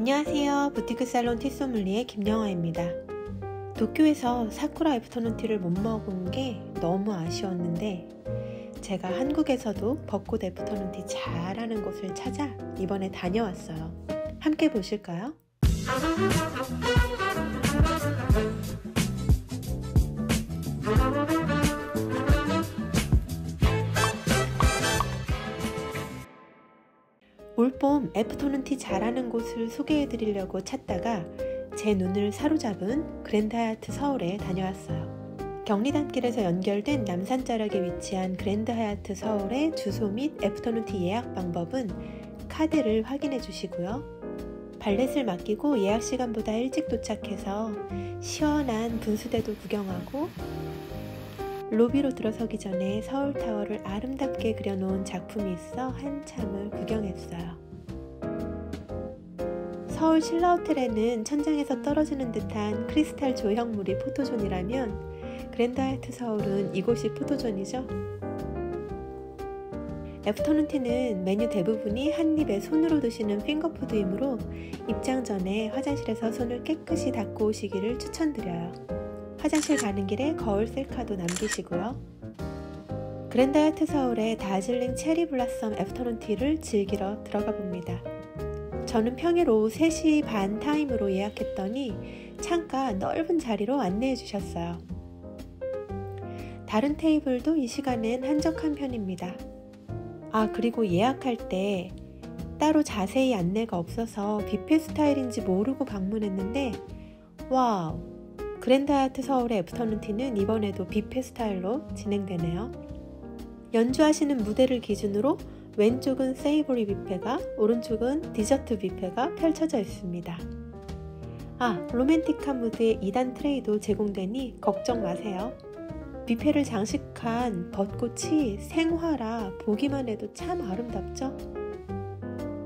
안녕하세요. 부티크 살론 티소믈리의 김영아입니다. 도쿄에서 사쿠라 애프터눈 티를 못 먹은 게 너무 아쉬웠는데 제가 한국에서도 벚꽃 애프터눈 티 잘하는 곳을 찾아 이번에 다녀왔어요. 함께 보실까요? 올봄 afternoon tea 잘하는 곳을 소개해 드리려고 찾다가 제 눈을 사로잡은 그랜드 하얏트 서울에 다녀왔어요. 경리단길에서 연결된 남산자락에 위치한 그랜드 하얏트 서울의 주소 및 afternoon tea 예약 방법은 카드를 확인해 주시고요. valet을 맡기고 예약 시간보다 일찍 도착해서 시원한 분수대도 구경하고 로비로 들어서기 전에 서울타워를 아름답게 그려놓은 작품이 있어 한참을 구경했어요. 서울 신라호텔에는 천장에서 떨어지는 듯한 크리스탈 조형물이 포토존이라면 그랜드 하얏트 서울은 이곳이 포토존이죠. afternoon tea는 메뉴 대부분이 한 입에 손으로 드시는 finger food이므로 입장 전에 화장실에서 손을 깨끗이 닦고 오시기를 추천드려요. 화장실 가는 길에 거울 셀카도 남기시고요. 그랜드 하얏트 서울의 Dazzling Cherry Blossom afternoon tea를 즐기러 들어가 봅니다. 저는 평일 오후 3시 반 타임으로 예약했더니 창가 넓은 자리로 안내해 주셨어요. 다른 테이블도 이 시간엔 한적한 편입니다. 아, 그리고 예약할 때 따로 자세히 안내가 없어서 뷔페 스타일인지 모르고 방문했는데 wow, 그랜드 하얏트 서울의 afternoon tea는 이번에도 뷔페 스타일로 진행되네요. 연주하시는 무대를 기준으로 왼쪽은 savory 뷔페가 오른쪽은 디저트 뷔페가 펼쳐져 있습니다. 아, 로맨틱한 무드의 2단 트레이도 제공되니 걱정 마세요. 뷔페를 장식한 벚꽃이 생화라 보기만 해도 참 아름답죠?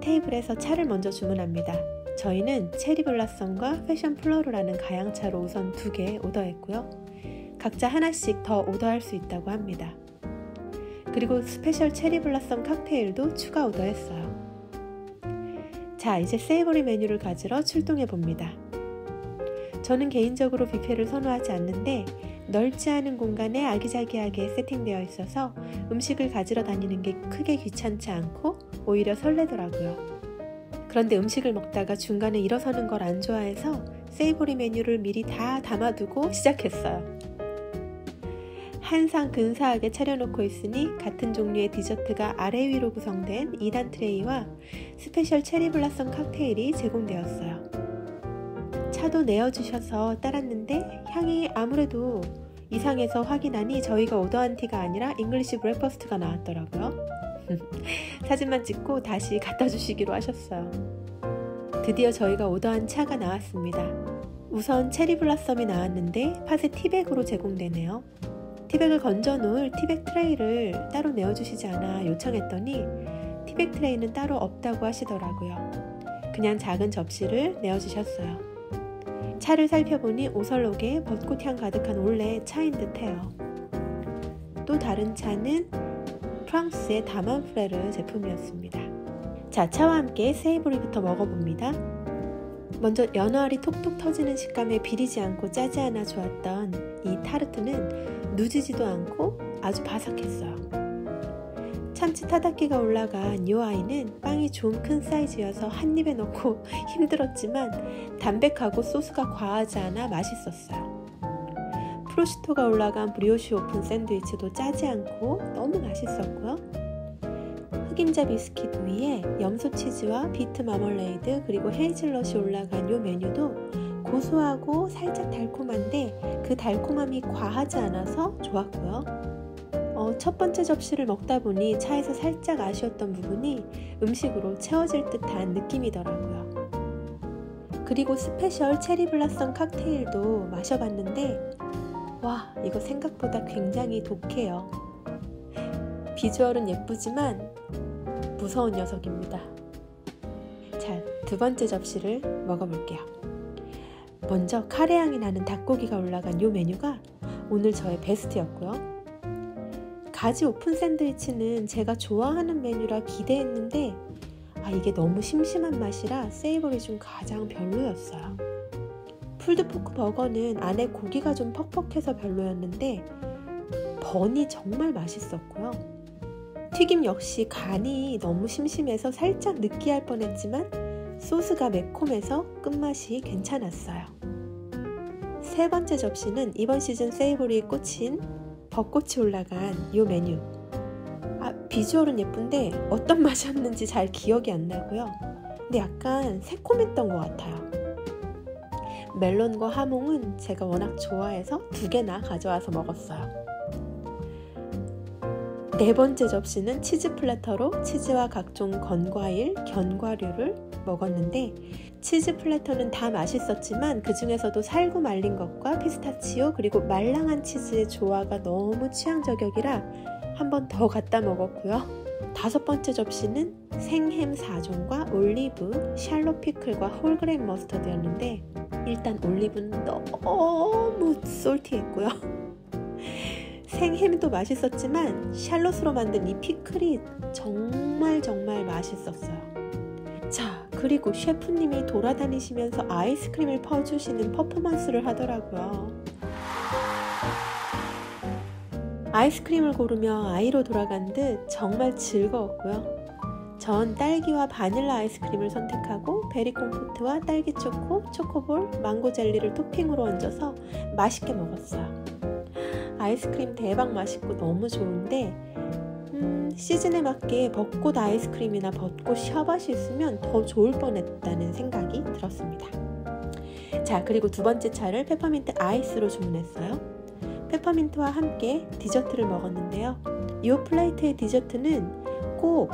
테이블에서 차를 먼저 주문합니다. 저희는 cherry blossom과 passion fleur라는 가향차로 우선 두 개 오더했고요. 각자 하나씩 더 오더할 수 있다고 합니다. 그리고 special cherry blossom 칵테일도 추가 오더했어요. 자, 이제 savory 메뉴를 가지러 출동해 봅니다. 저는 개인적으로 뷔페를 선호하지 않는데 넓지 않은 공간에 아기자기하게 세팅되어 있어서 음식을 가지러 다니는 게 크게 귀찮지 않고 오히려 설레더라고요. 그런데 음식을 먹다가 중간에 일어서는 걸 안 좋아해서 savory 메뉴를 미리 다 담아두고 시작했어요. 한상 근사하게 차려놓고 있으니 같은 종류의 디저트가 아래 위로 구성된 2단 트레이와 special cherry blossom 칵테일이 제공되었어요. 차도 내어주셔서 따랐는데 향이 아무래도 이상해서 확인하니 저희가 오더한 티가 아니라 English breakfast가 나왔더라고요. 사진만 찍고 다시 갖다 주시기로 하셨어요. 드디어 저희가 오더한 차가 나왔습니다. 우선 체리 블라썸이 나왔는데 팥에 티백으로 제공되네요. 티백을 건져 놓을 티백 트레이를 따로 내어주시지 않아 요청했더니 티백 트레이는 따로 없다고 하시더라고요. 그냥 작은 접시를 내어주셨어요. 차를 살펴보니 오설록에 벚꽃향 가득한 올레 차인 듯해요. 또 다른 차는 프랑스의 다만프레르 제품이었습니다. 자, 차와 함께 세이보리부터 먹어봅니다. 먼저 연어알이 톡톡 터지는 식감에 비리지 않고 짜지 않아 좋았던 이 타르트는 누지지도 않고 아주 바삭했어요. 참치 타다키가 올라간 이 아이는 빵이 좀 큰 사이즈여서 한 입에 넣기 힘들었지만 담백하고 소스가 과하지 않아 맛있었어요. 프로시토가 올라간 브리오시 오픈 샌드위치도 짜지 않고 너무 맛있었고요. 흑임자 비스킷 위에 염소 치즈와 비트 마멀레이드 그리고 헤이즐넛이 올라간 이 메뉴도 고소하고 살짝 달콤한데 그 달콤함이 과하지 않아서 좋았고요. 어, 첫 번째 접시를 먹다 보니 차에서 살짝 아쉬웠던 부분이 음식으로 채워질 듯한 느낌이더라고요. 그리고 special cherry blossom 칵테일도 마셔봤는데 와, 이거 생각보다 굉장히 독해요. 비주얼은 예쁘지만 무서운 녀석입니다. 자, 두 번째 접시를 먹어볼게요. 먼저 카레 향이 나는 닭고기가 올라간 이 메뉴가 오늘 저의 베스트였고요. 가지 오픈 샌드위치는 제가 좋아하는 메뉴라 기대했는데 아, 이게 너무 심심한 맛이라 savory 중 가장 별로였어요. pulled pork 버거는 안에 고기가 좀 퍽퍽해서 별로였는데 번이 정말 맛있었고요. 튀김 역시 간이 너무 심심해서 살짝 느끼할 뻔했지만 소스가 매콤해서 끝맛이 괜찮았어요. 세 번째 접시는 이번 시즌 세이버리에 꽂힌 벚꽃이 올라간 이 메뉴. 아, 비주얼은 예쁜데 어떤 맛이었는지 잘 기억이 안 나고요. 근데 약간 새콤했던 것 같아요. 멜론과 하몽은 제가 워낙 좋아해서 두 개나 가져와서 먹었어요. 네 번째 접시는 치즈 platter로 치즈와 각종 건과일, 견과류를 먹었는데 치즈 platter는 다 맛있었지만 그 중에서도 살구 말린 것과 피스타치오 그리고 말랑한 치즈의 조화가 너무 취향 저격이라 한 번 더 갖다 먹었고요. 다섯 번째 접시는 생햄 4종과 올리브, 샬롯 피클과 whole grain 머스터드였는데 일단 올리브는 너무 솔티했고요. 생햄도 맛있었지만 샬롯으로 만든 이 피클이 정말 정말 맛있었어요. 자, 그리고 셰프님이 돌아다니시면서 아이스크림을 퍼주시는 퍼포먼스를 하더라고요. 아이스크림을 고르며 아이로 돌아간 듯 정말 즐거웠고요. 전 딸기와 바닐라 아이스크림을 선택하고 베리 콤포트와 딸기 초코, 초코볼, 망고 젤리를 토핑으로 얹어서 맛있게 먹었어요. 아이스크림 대박 맛있고 너무 좋은데 음, 시즌에 맞게 벚꽃 아이스크림이나 벚꽃 샤벗이 있으면 더 좋을 뻔했다는 생각이 들었습니다. 자 그리고 두 번째 차를 페퍼민트 아이스로 주문했어요. 페퍼민트와 함께 디저트를 먹었는데요. 이 plate의 디저트는 꼭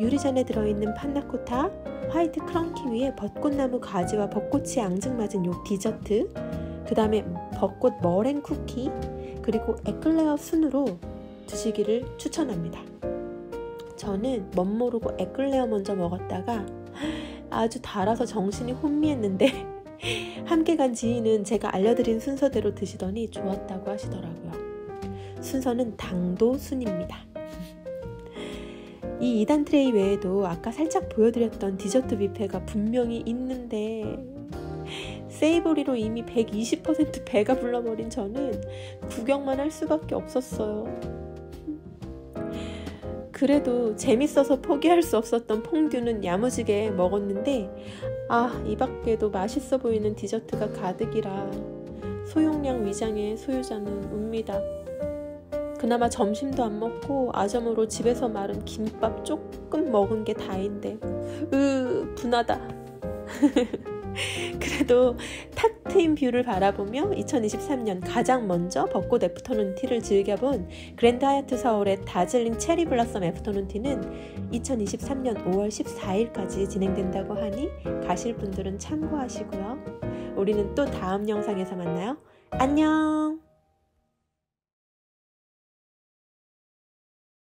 유리잔에 들어있는 판나코타, white crunky 위에 벚꽃나무 가지와 벚꽃이 앙증맞은 요 디저트, 그 다음에 벚꽃 머랭 쿠키, 그리고 에클레어 순으로 드시기를 추천합니다. 저는 멋모르고 에클레어 먼저 먹었다가 아주 달아서 정신이 혼미했는데 함께 간 지인은 제가 알려드린 순서대로 드시더니 좋았다고 하시더라고요. 순서는 당도 순입니다. 이 2단 트레이 외에도 아까 살짝 보여드렸던 디저트 뷔페가 분명히 있는데 세이보리로 이미 120% 배가 불러버린 저는 구경만 할 수밖에 없었어요. 그래도 재밌어서 포기할 수 없었던 퐁듀는 야무지게 먹었는데 아, 이 밖에도 맛있어 보이는 디저트가 가득이라 소용량 위장의 소유자는 웁니다. 그나마 점심도 안 먹고 아점으로 집에서 마른 김밥 조금 먹은 게 다인데 으 분하다. 그래도 탁 트인 view를 바라보며 2023년 가장 먼저 벚꽃 afternoon tea를 즐겨본 그랜드 하얏트 서울의 dazzling cherry blossom afternoon tea는 2023년 5월 14일까지 진행된다고 하니 가실 분들은 참고하시고요. 우리는 또 다음 영상에서 만나요. 안녕!